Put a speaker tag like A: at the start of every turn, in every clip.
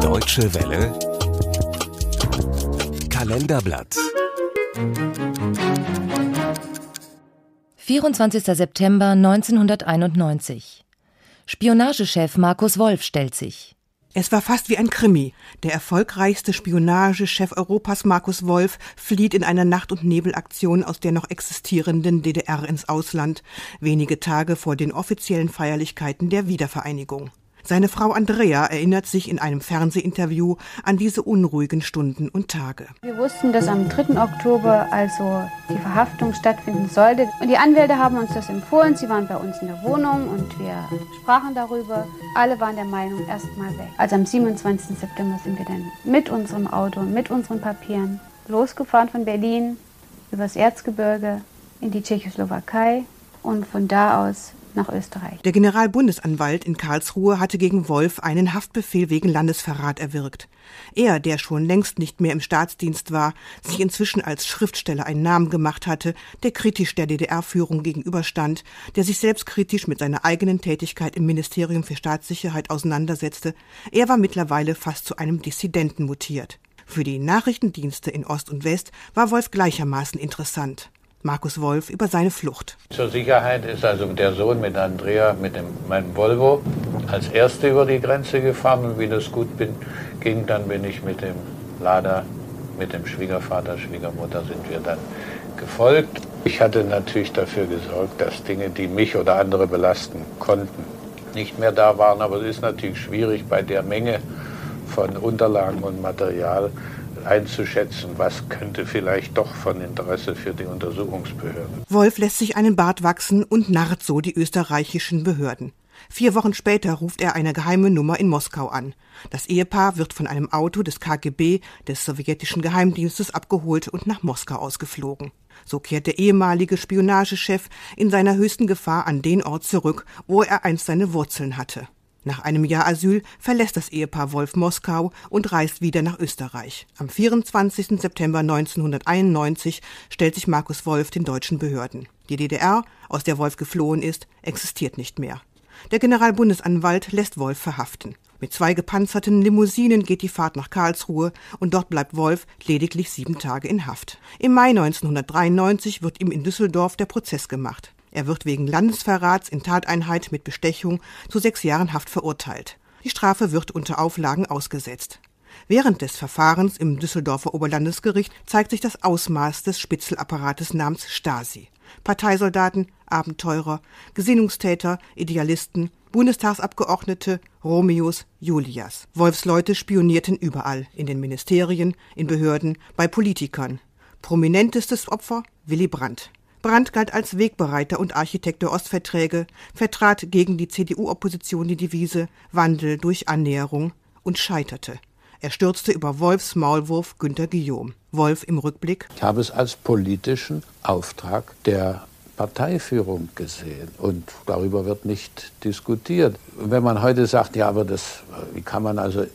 A: Deutsche Welle Kalenderblatt
B: 24. September 1991 Spionagechef Markus Wolf stellt sich.
C: Es war fast wie ein Krimi. Der erfolgreichste Spionagechef Europas, Markus Wolf, flieht in einer Nacht- und Nebelaktion aus der noch existierenden DDR ins Ausland, wenige Tage vor den offiziellen Feierlichkeiten der Wiedervereinigung. Seine Frau Andrea erinnert sich in einem Fernsehinterview an diese unruhigen Stunden und Tage.
D: Wir wussten, dass am 3. Oktober also die Verhaftung stattfinden sollte. Und die Anwälte haben uns das empfohlen. Sie waren bei uns in der Wohnung und wir sprachen darüber. Alle waren der Meinung, erstmal weg. Also am 27. September sind wir dann mit unserem Auto, mit unseren Papieren losgefahren von Berlin übers Erzgebirge in die Tschechoslowakei und von da aus nach Österreich.
C: Der Generalbundesanwalt in Karlsruhe hatte gegen Wolf einen Haftbefehl wegen Landesverrat erwirkt. Er, der schon längst nicht mehr im Staatsdienst war, sich inzwischen als Schriftsteller einen Namen gemacht hatte, der kritisch der DDR-Führung gegenüberstand, der sich selbstkritisch mit seiner eigenen Tätigkeit im Ministerium für Staatssicherheit auseinandersetzte, er war mittlerweile fast zu einem Dissidenten mutiert. Für die Nachrichtendienste in Ost und West war Wolf gleichermaßen interessant. Markus Wolf über seine Flucht.
E: Zur Sicherheit ist also der Sohn mit Andrea, mit dem, meinem Volvo, als Erster über die Grenze gefahren. Und wie das gut bin, ging, dann bin ich mit dem Lader, mit dem Schwiegervater, Schwiegermutter sind wir dann gefolgt. Ich hatte natürlich dafür gesorgt, dass Dinge, die mich oder andere belasten konnten, nicht mehr da waren. Aber es ist natürlich schwierig bei der Menge von Unterlagen und Material einzuschätzen, was könnte vielleicht doch von Interesse für die Untersuchungsbehörden.
C: Wolf lässt sich einen Bart wachsen und narrt so die österreichischen Behörden. Vier Wochen später ruft er eine geheime Nummer in Moskau an. Das Ehepaar wird von einem Auto des KGB, des sowjetischen Geheimdienstes, abgeholt und nach Moskau ausgeflogen. So kehrt der ehemalige Spionagechef in seiner höchsten Gefahr an den Ort zurück, wo er einst seine Wurzeln hatte. Nach einem Jahr Asyl verlässt das Ehepaar Wolf Moskau und reist wieder nach Österreich. Am 24. September 1991 stellt sich Markus Wolf den deutschen Behörden. Die DDR, aus der Wolf geflohen ist, existiert nicht mehr. Der Generalbundesanwalt lässt Wolf verhaften. Mit zwei gepanzerten Limousinen geht die Fahrt nach Karlsruhe und dort bleibt Wolf lediglich sieben Tage in Haft. Im Mai 1993 wird ihm in Düsseldorf der Prozess gemacht. Er wird wegen Landesverrats in Tateinheit mit Bestechung zu sechs Jahren Haft verurteilt. Die Strafe wird unter Auflagen ausgesetzt. Während des Verfahrens im Düsseldorfer Oberlandesgericht zeigt sich das Ausmaß des Spitzelapparates namens Stasi. Parteisoldaten, Abenteurer, Gesinnungstäter, Idealisten, Bundestagsabgeordnete, Romeos, Julias. Wolfsleute spionierten überall, in den Ministerien, in Behörden, bei Politikern. Prominentestes Opfer Willy Brandt. Brandt galt als Wegbereiter und Architekt der Ostverträge, vertrat gegen die CDU-Opposition die Devise Wandel durch Annäherung und scheiterte. Er stürzte über Wolfs Maulwurf Günter Guillaume. Wolf im Rückblick.
E: Ich habe es als politischen Auftrag der Parteiführung gesehen und darüber wird nicht diskutiert. Wenn man heute sagt, ja, aber das, wie kann man also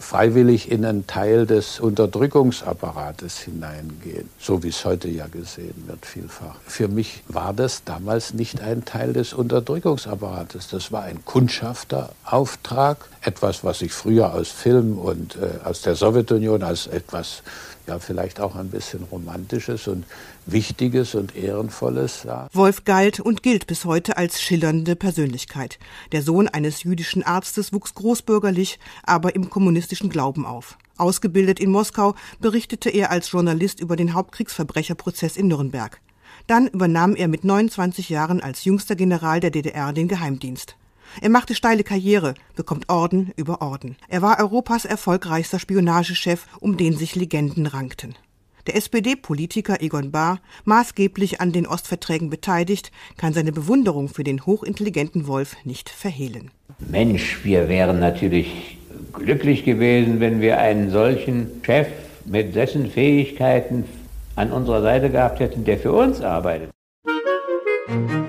E: freiwillig in einen Teil des Unterdrückungsapparates hineingehen, so wie es heute ja gesehen wird vielfach. Für mich war das damals nicht ein Teil des Unterdrückungsapparates. Das war ein Kundschafterauftrag, etwas, was ich früher aus Film und äh, aus der Sowjetunion als etwas ja vielleicht auch ein bisschen Romantisches und Wichtiges und Ehrenvolles sah.
C: Wolf galt und gilt bis heute als schillernde Persönlichkeit. Der Sohn eines jüdischen Arztes wuchs großbürgerlich, aber im kommunistischen Glauben auf. Ausgebildet in Moskau berichtete er als Journalist über den Hauptkriegsverbrecherprozess in Nürnberg. Dann übernahm er mit 29 Jahren als jüngster General der DDR den Geheimdienst. Er machte steile Karriere, bekommt Orden über Orden. Er war Europas erfolgreichster Spionagechef, um den sich Legenden rankten. Der SPD-Politiker Egon Bahr, maßgeblich an den Ostverträgen beteiligt, kann seine Bewunderung für den hochintelligenten Wolf nicht verhehlen.
F: Mensch, wir wären natürlich glücklich gewesen, wenn wir einen solchen Chef mit dessen Fähigkeiten an unserer Seite gehabt hätten, der für uns arbeitet. Musik